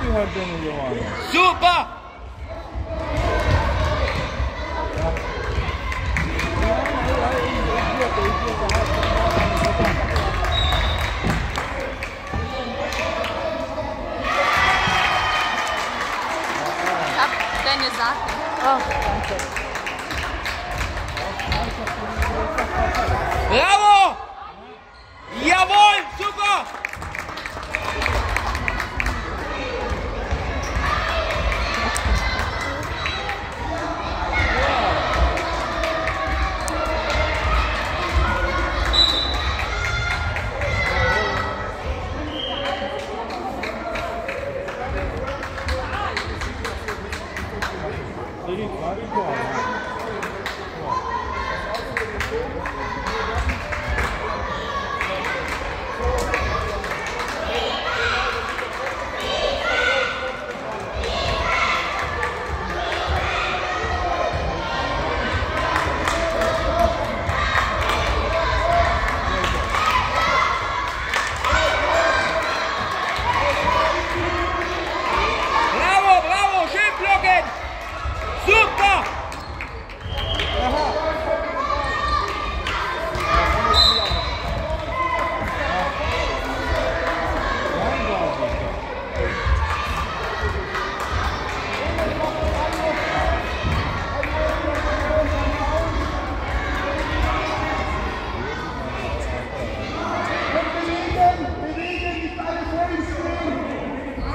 Robi ładnie działania. Super! Ten Super! Oh, thank you.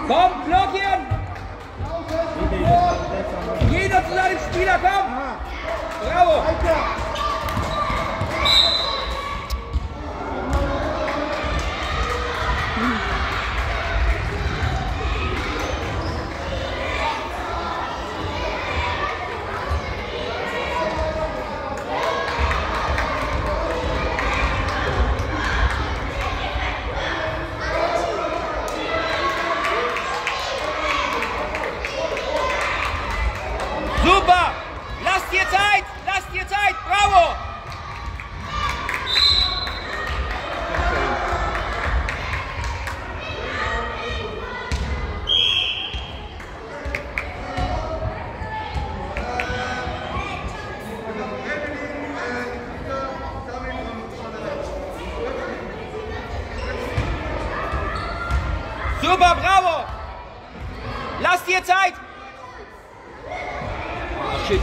Komm, blockieren! Jeder zu seinem Spieler, komm! Bravo! Super! Lasst dir Zeit! Lasst dir Zeit! Bravo! Super, bravo! Lasst dir Zeit! Ah, shit.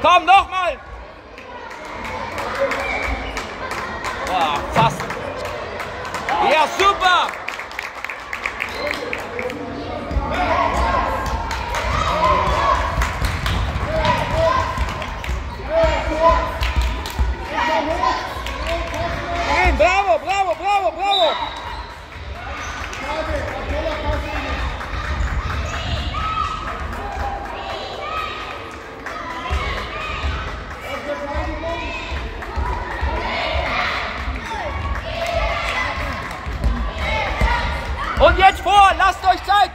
Komm, nochmal! Boah, fast. Ja, super! Bravo, bravo, bravo, bravo! Und jetzt vor, lasst euch Zeit,